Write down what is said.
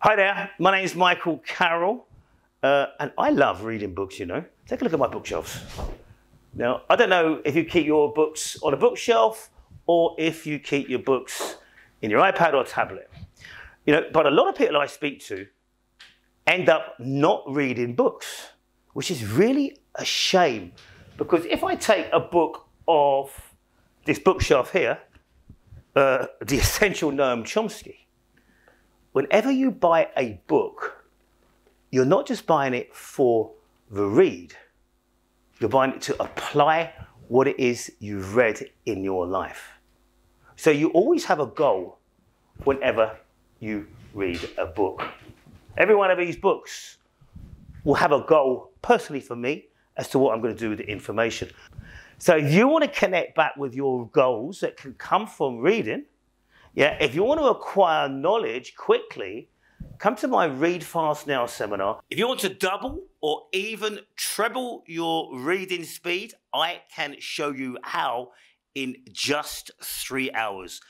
Hi there, my name is Michael Carroll, uh, and I love reading books, you know. Take a look at my bookshelves. Now, I don't know if you keep your books on a bookshelf or if you keep your books in your iPad or tablet. You know, but a lot of people I speak to end up not reading books, which is really a shame. Because if I take a book off this bookshelf here, uh, The Essential Noam Chomsky, whenever you buy a book, you're not just buying it for the read, you're buying it to apply what it is you've read in your life. So you always have a goal whenever you read a book. Every one of these books will have a goal, personally for me, as to what I'm going to do with the information. So if you want to connect back with your goals that can come from reading, yeah, if you want to acquire knowledge quickly, come to my Readfast Now seminar. If you want to double or even treble your reading speed, I can show you how in just three hours.